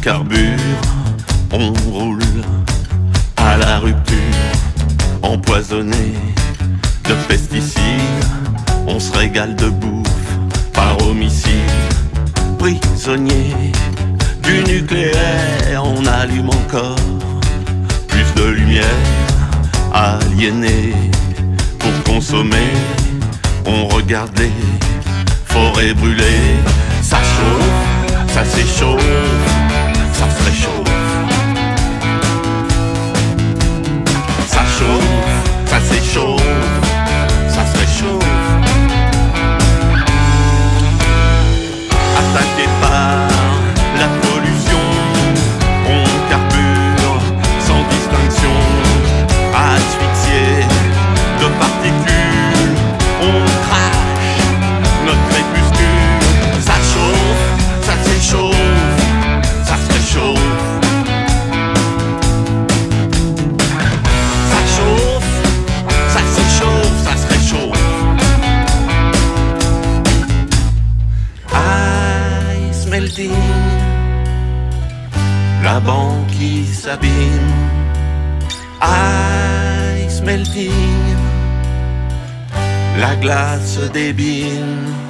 carbure, on roule à la rupture, empoisonné de pesticides, on se régale de bouffe par homicide, prisonnier du nucléaire, on allume encore plus de lumière, aliéné pour consommer, on regarde les forêts brûlées, ça chauffe, ça s'échauffe, ça la banquise s'abîme. Ice melting, la glace débine.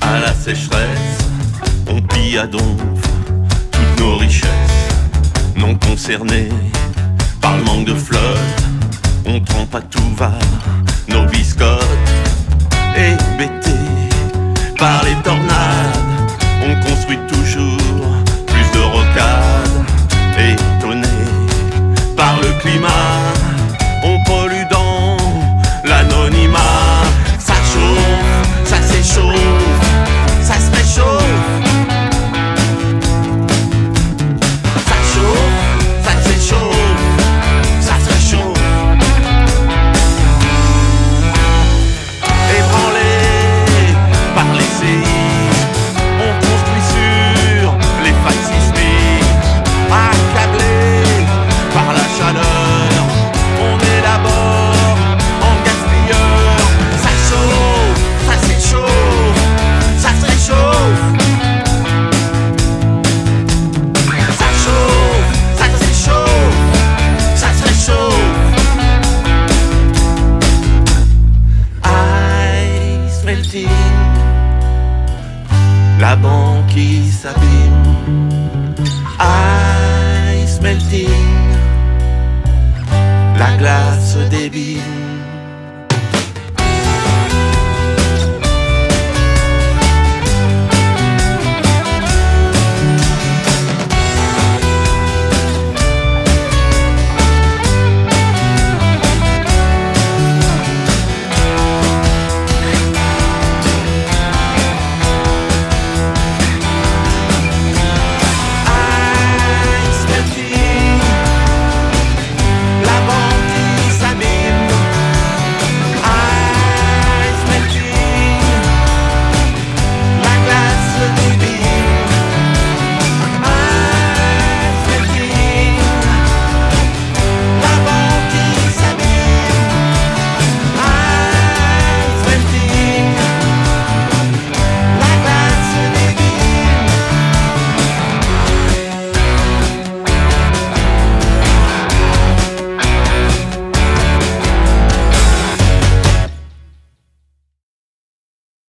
À la sécheresse. On pille à donf toutes nos richesses, non concernées par le manque de flotte. On trempe à tout va nos biscottes, hébétés par les tornades. On construit toujours plus de rocades, la banquise s'abîme. Ice melting, la glace débine.